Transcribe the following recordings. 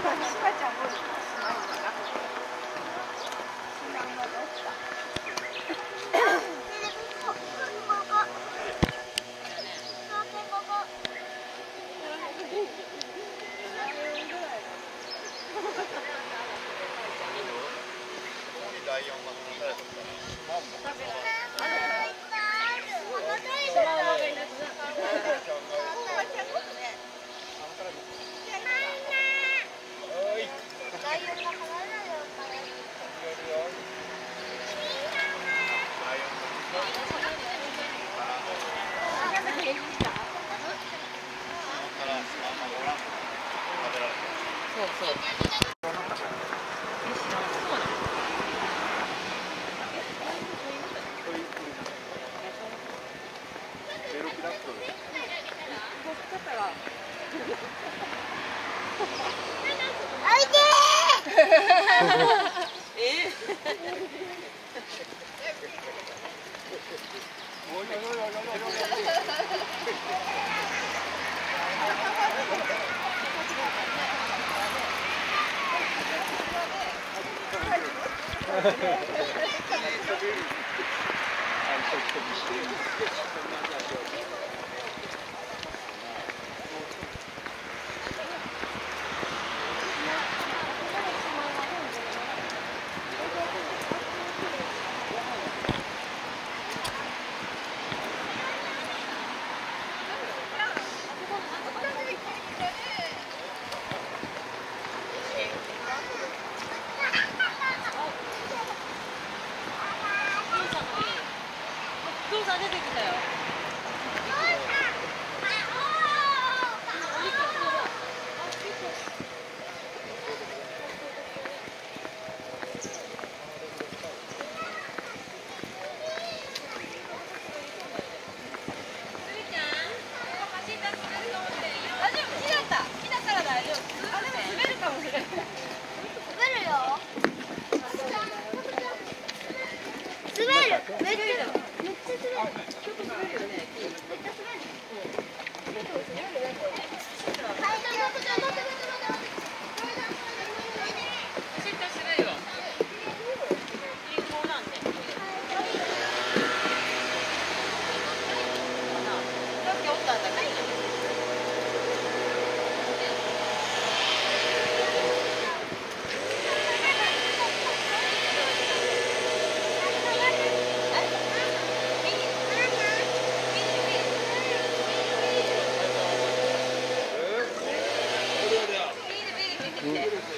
快讲过。I'm so confused. 嗯。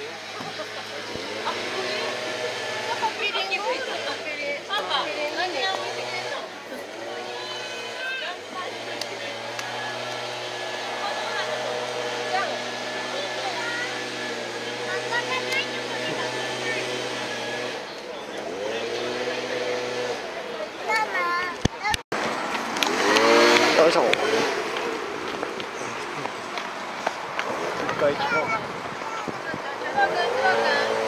这个跟这个跟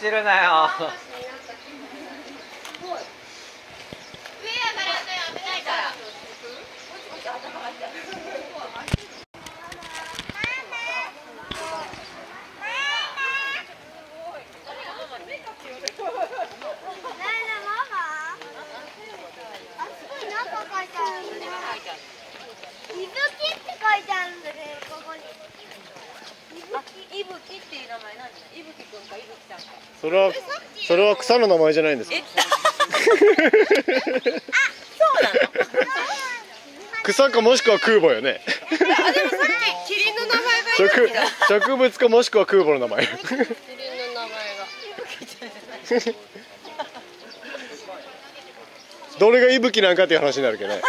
落ちるなよ上上がらい危ないから。吹っていう名前なんじゃない伊吹くんか伊吹さんかそれはそれは草の名前じゃないんですか？そうなの？草かもしくは空母よね。でもさっきキリンの名前が植植物かもしくは空母の名前。キリンの名前が。どれがいぶきなんかっていう話になるけどね。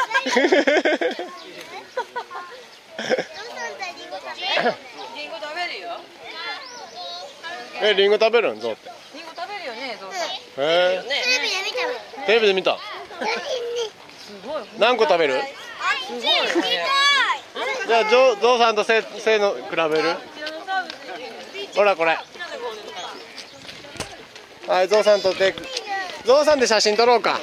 えリンゴ食べるん？ぞって。リンゴ食べるよねゾウさん。へえね。テレビで見たすごい。何個食べる？すごいよねじゃあジョーゾウさんとせせーの比べる？ほらこれ。はいゾウさんとってゾウさんで写真撮ろうか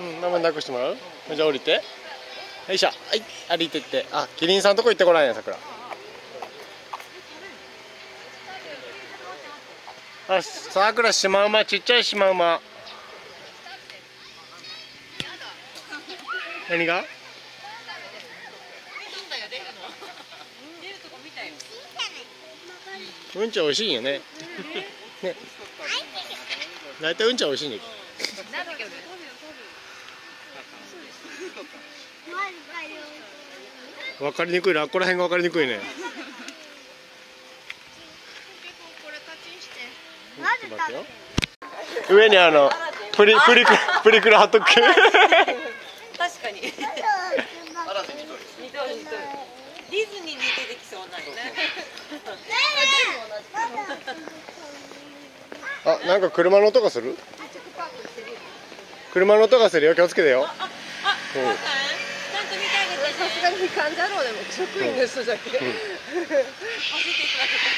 うんママに抱っこしてもらう？じゃあ降りて。よいしょ。はい歩いてって。あキリンさんとこ行ってごらんやさくらあさくらシマウマちっちゃいシマウマ何が？うん。ちは美味しいんよね。ね大体うんちは美味しいんだけなんだっけど。分かりにくいな。ここら辺が分かりにくいね。上にあのプリプリクプリクラ貼っとく。け確かに。ディズニーに出てきそうなのねあなんか車の音がする？車の音がするよ。気をつけてよ。うかいちゃんと見てあげて。さすがに患者ろうでも職員の人じゃけ、教えていただ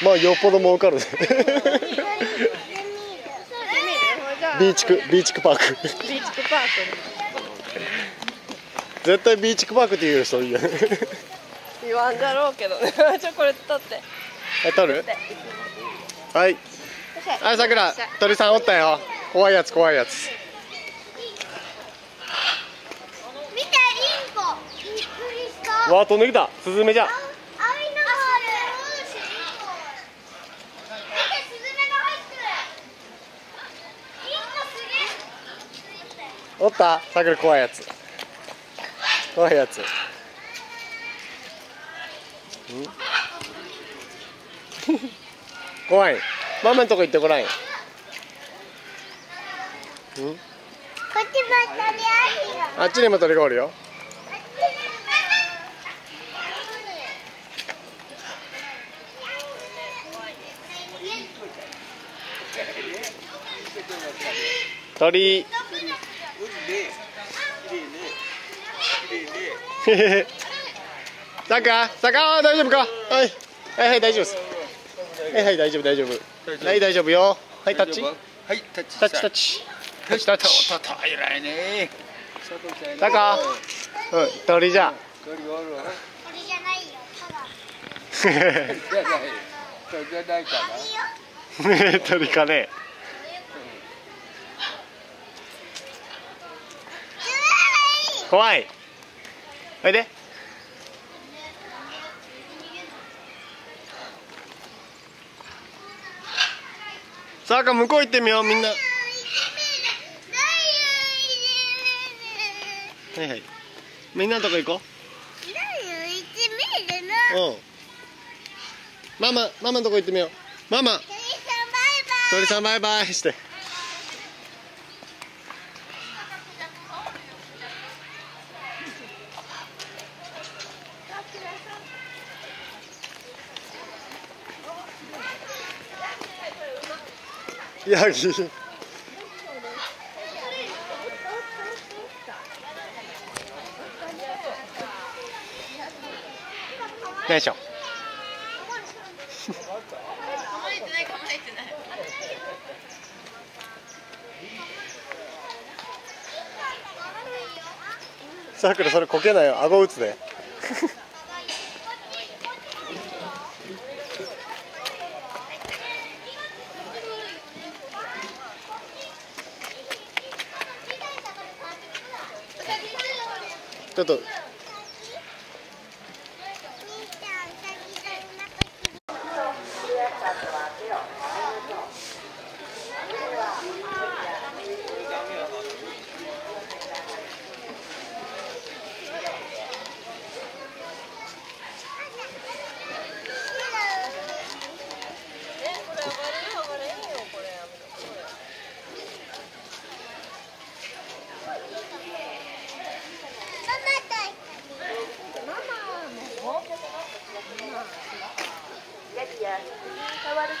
まあよっぽど儲かるね。ビーチクビーチクパーク。ビーチクパー絶対ビーチクパークって言う人いいよ言わんだろうけどね。ちょこれ取って。え撮る？はいはいさくら鳥さんおったよ。怖いやつ怖いやつ。見てインコ。びっくりしたわあ飛んできた。スズメじゃ。おった。さくら怖いやつ。怖いやつ。ん？怖いママのとこ行ってごらんよ。ん？こっちもあっちにも鳥がおるよ。鳥。へへへさかさかあ大丈夫か？はい。はいはい大丈夫です。はいはい大丈夫大丈夫はい大丈夫よ。はいタッチ。はい、タッチタッチタッチ。タッチ。タッチ。たた偉いね。さかうん鳥じゃ。ん鳥がおるわ。鳥じゃないよただじゃない。鳥じゃないかな。鳥かね怖い。おいでさあか向こう行ってみようみんな。はいはい。みんなのとこ行こう。うん。ママママのとこ行ってみよう。ママ。鳥さんバイバイしてヤギよいしょ。さくらそれこけないよ。顎打つで。ちょっと兄ちゃん先がうまく切るえこれ上がれる上がれんよこれママと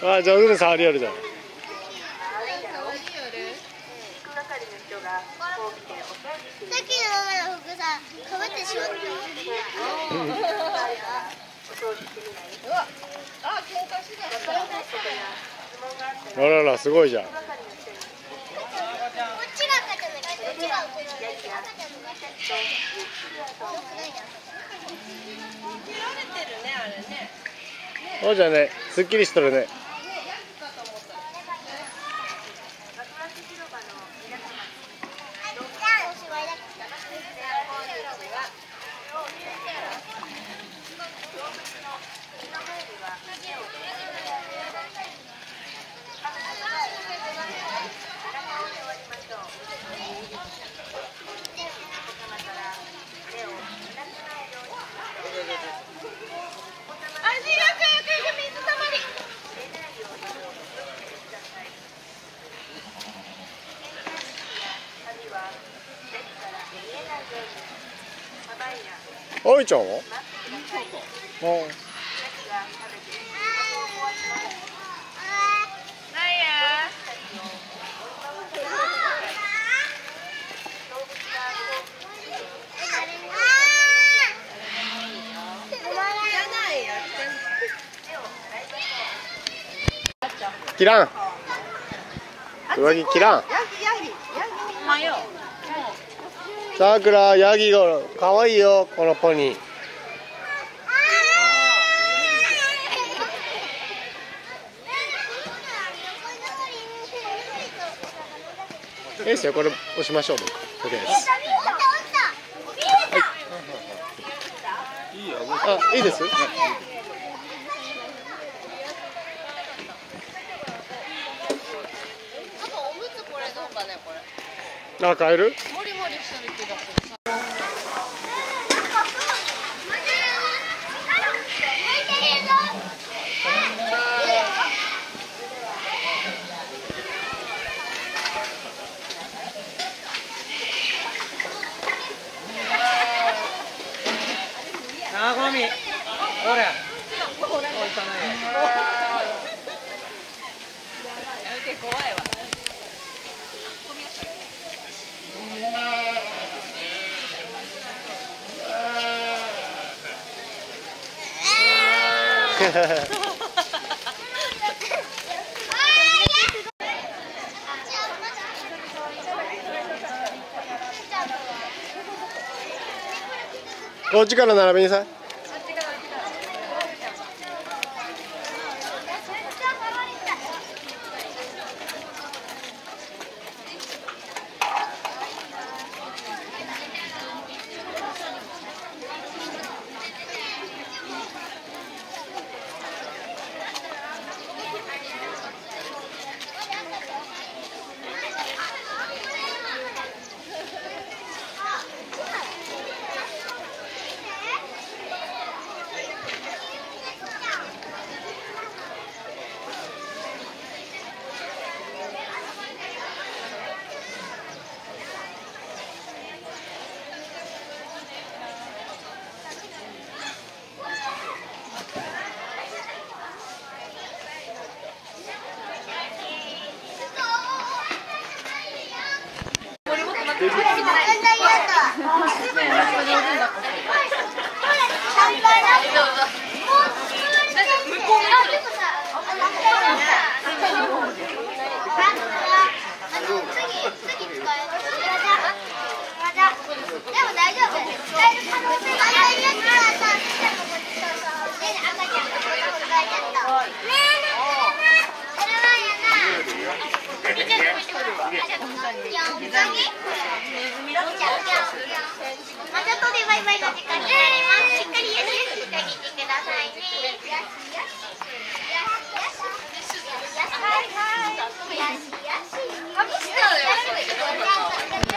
あ上手に触りよるじゃんさっきの服さかぶってしまったあ喧嘩しだしたあららすごいじゃん。こっちが赤ちゃんだからこっちが赤ちゃん。だから赤ちゃんの赤ちゃん切られてるねあれねそうじゃねすっきりしとるねおしまいだありがとう水たまりあいちゃんは？あ切らん上着切らんさくらヤギがかわいいよこのポニー。いいですよこれ押しましょう僕。とりあえずあいいです？なんかおむつこれどうかねこれ。あ買える？モリモリしてる気がする生ゴミほら置いたねやめて怖いわこっちから並びなさい。はいはい。